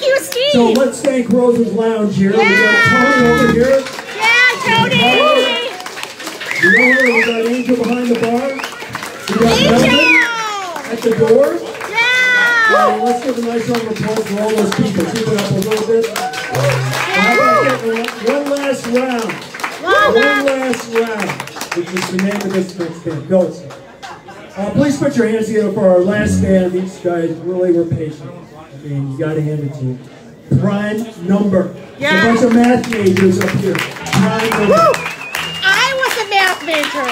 Thank you, Steve. So let's thank Rosa's Lounge here. We got Tony over here. Yeah, Tony. You know her, we got Angel behind the bar. We got Angel. At the door. Yeah. Uh, let's give a nice round of applause for all those people. Keep it up a little bit. Uh, one last round. One last round, which is the name of this next band. Go. Uh, please put your hands together for our last band. These guys really were patient. I mean, you got to hand it to them. Prime number. Yeah. A bunch of math majors up here. Prime number. Woo! I was a math major.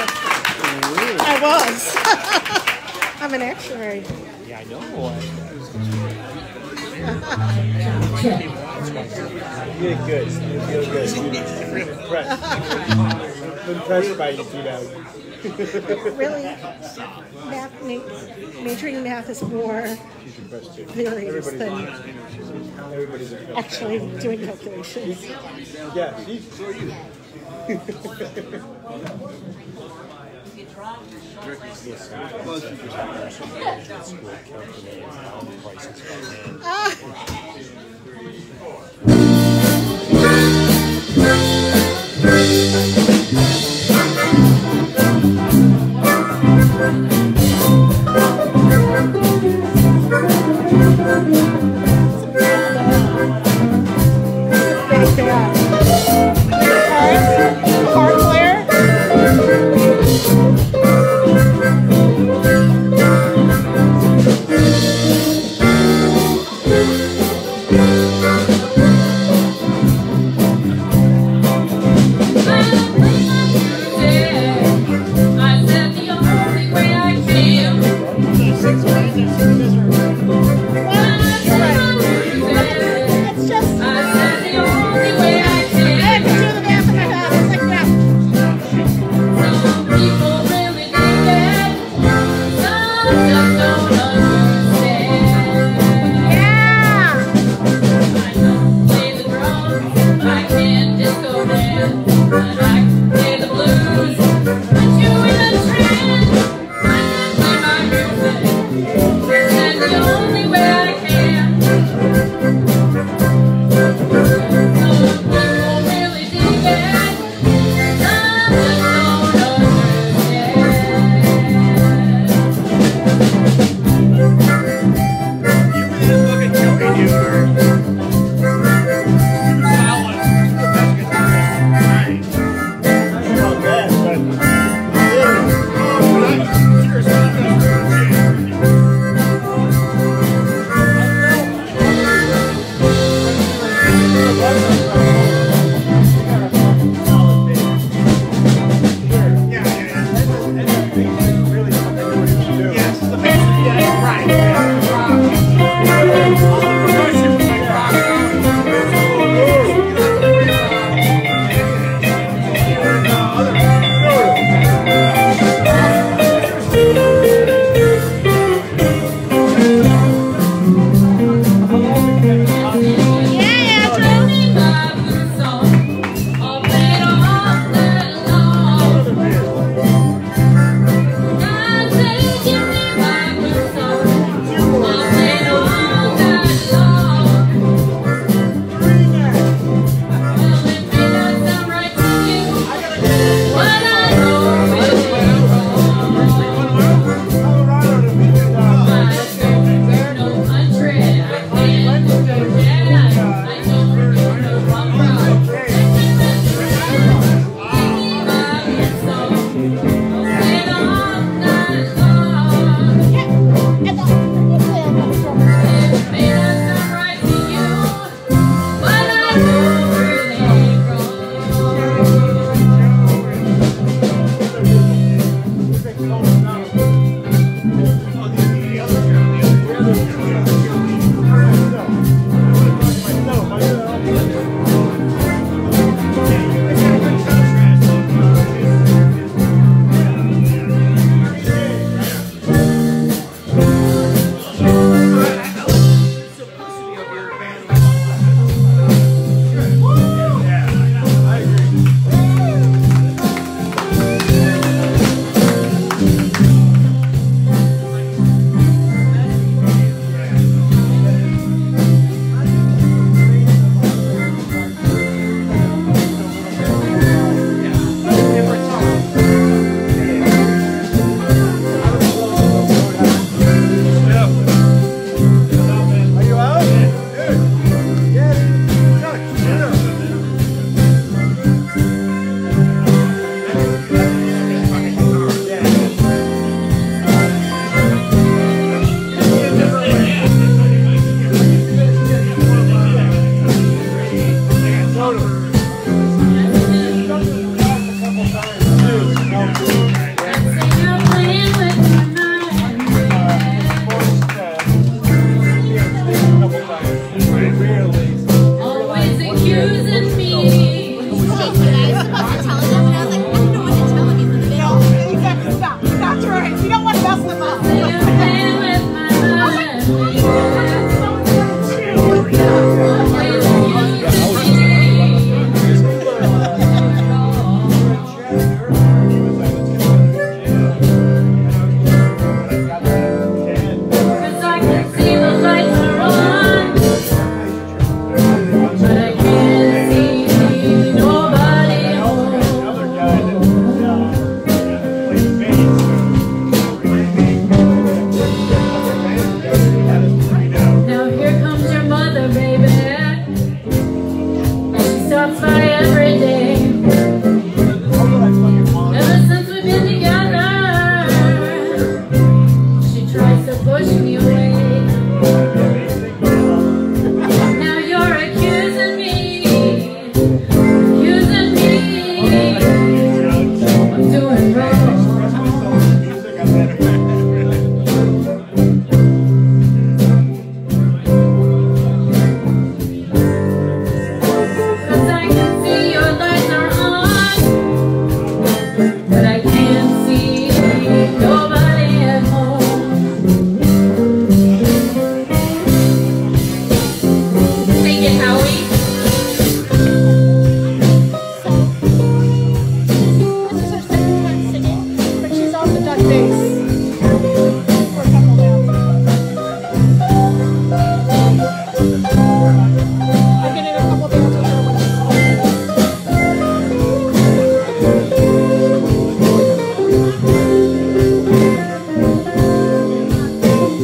I was. I'm an actuary. Yeah, I know. You did good. You feel good. I'm impressed. I'm impressed by you, Tito. Really, math ma- majoring in math is more She's impressed too. Everybody's than Everybody's actually doing calculations. Yeah, she's. So are you. Very bad.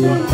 you.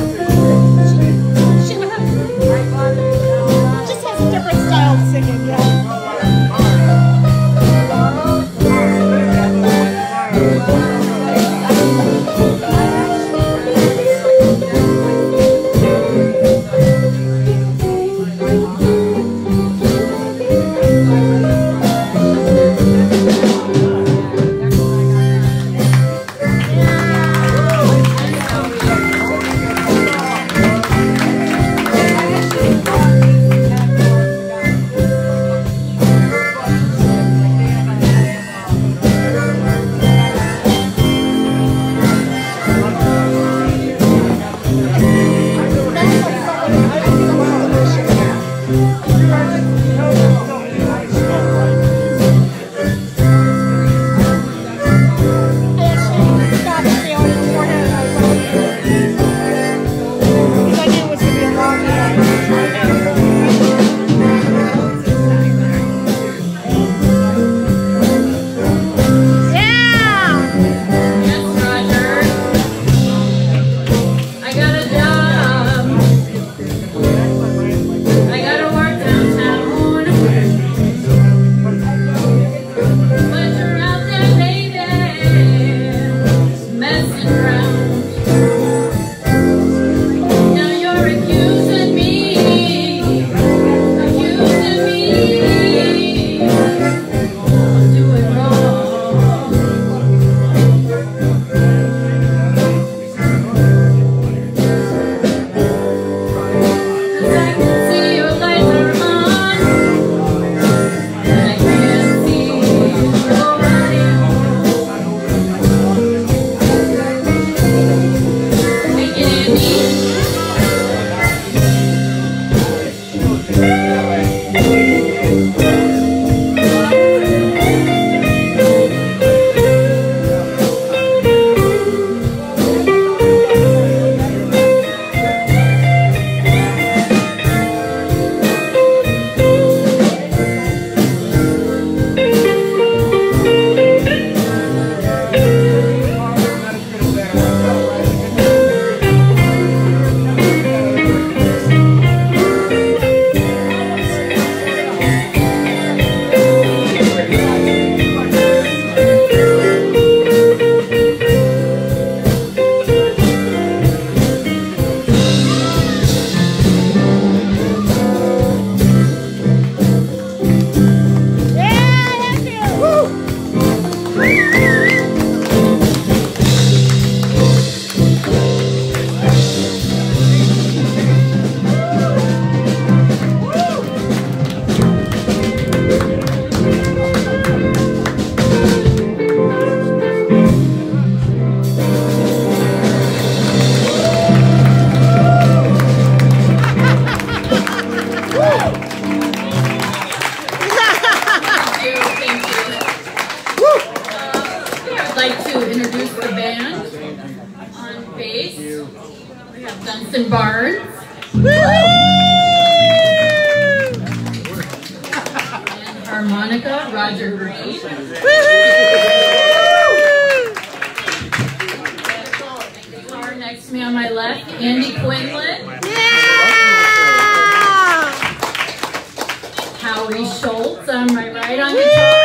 Howie Schultz on my right on guitar.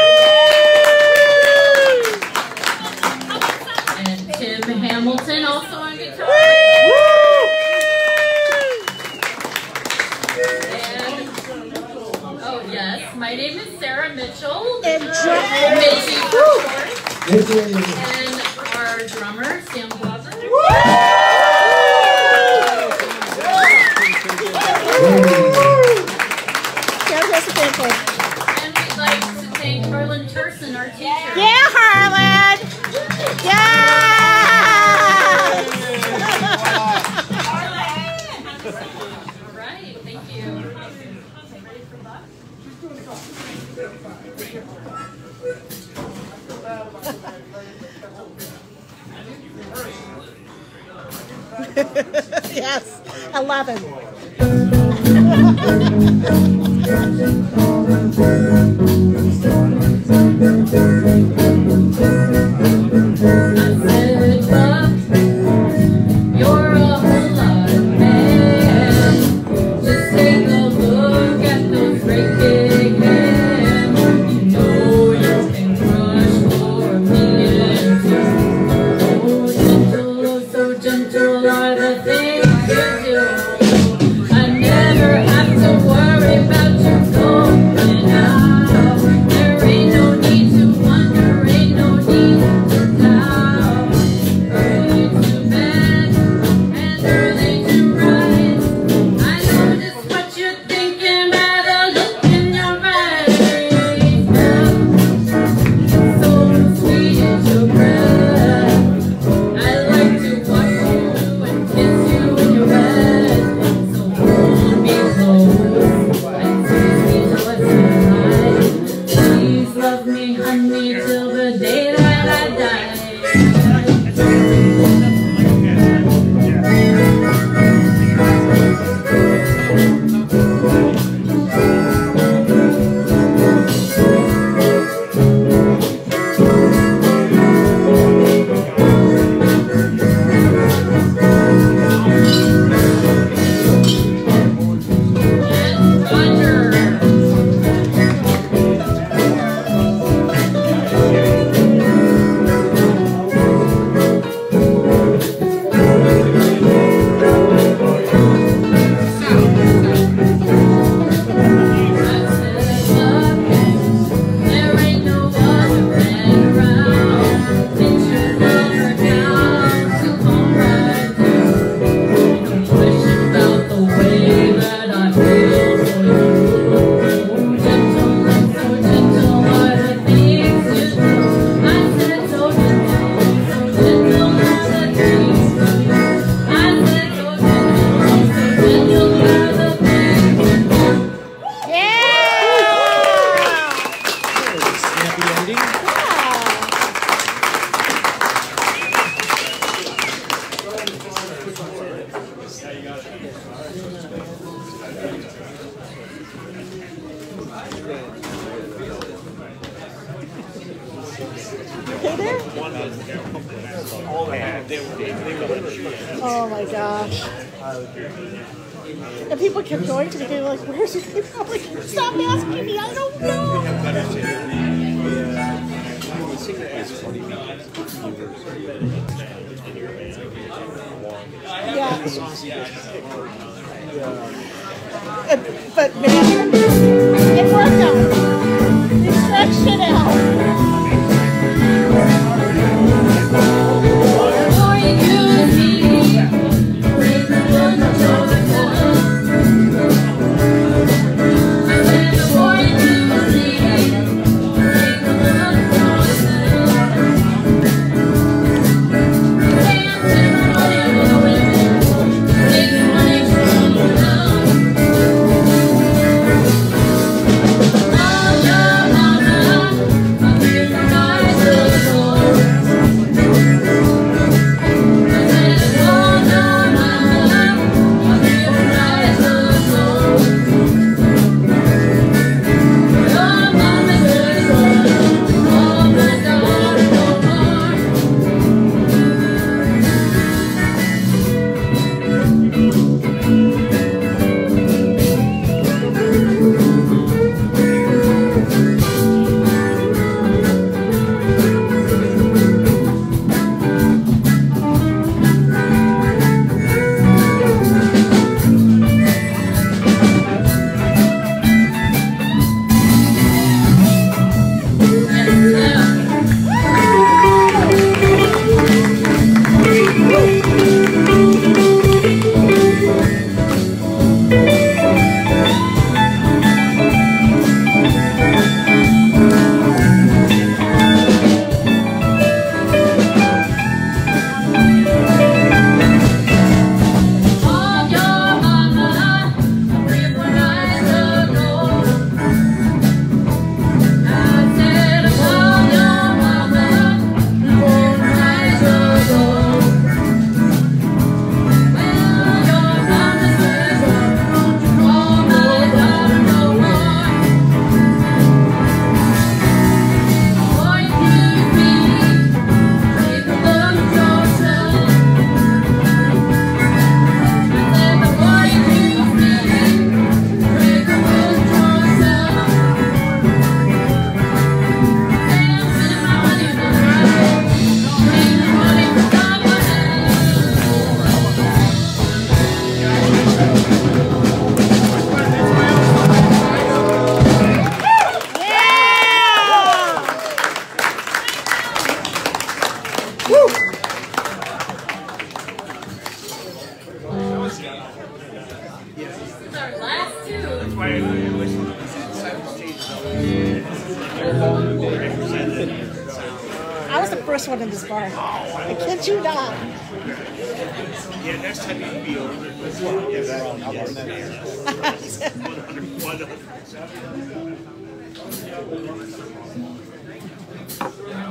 And Tim Hamilton also on guitar. And, oh yes, my name is Sarah Mitchell. And Mitchell. yes, 11. Yeah. Yeah. but man.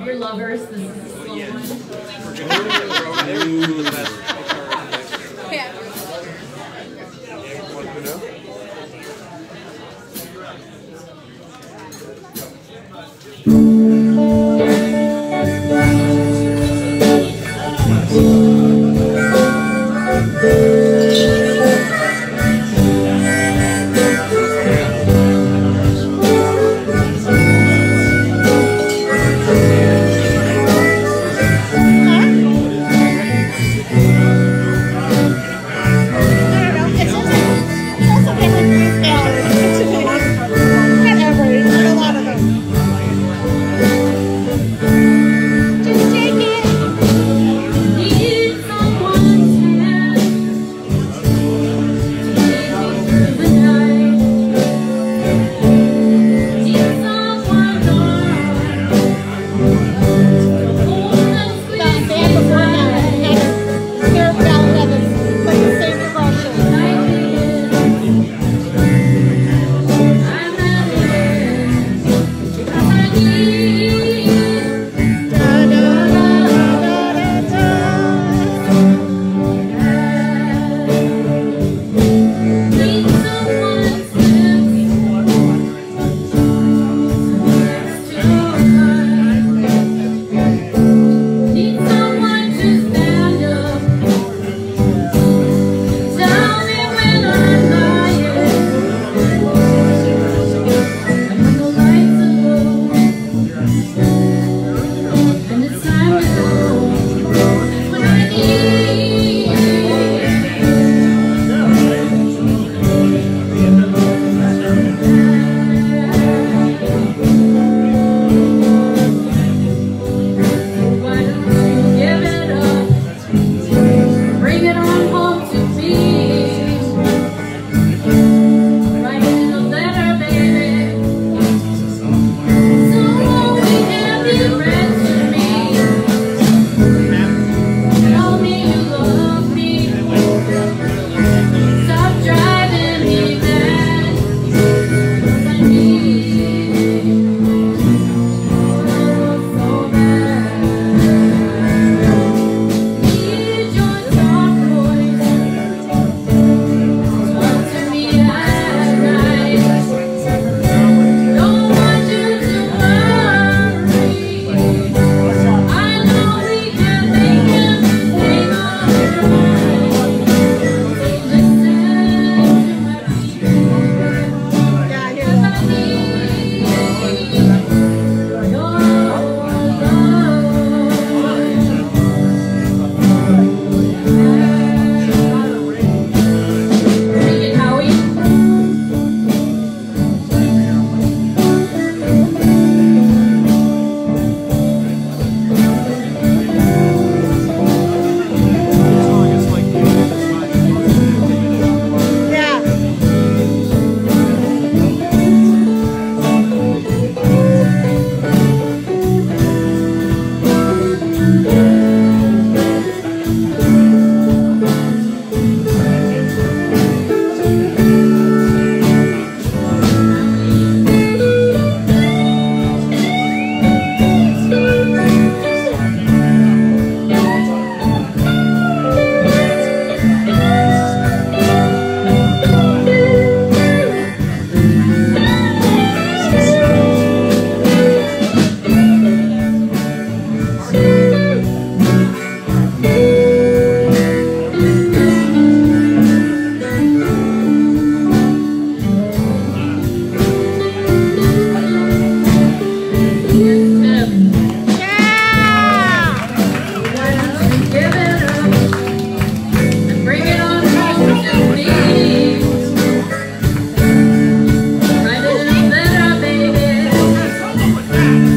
Your lovers, this is the slow one.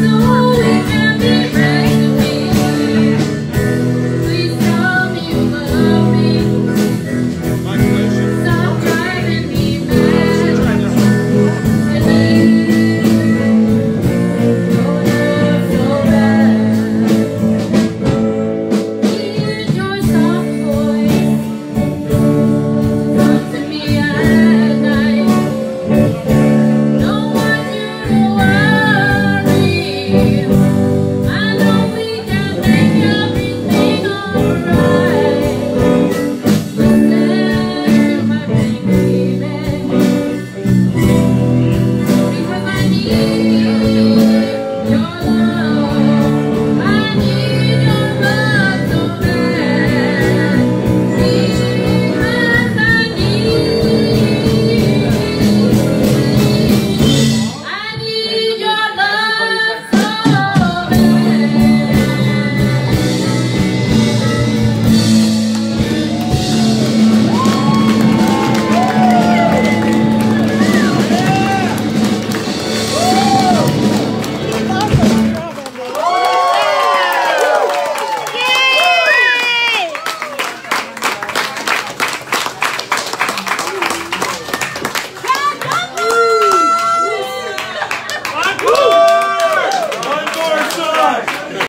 the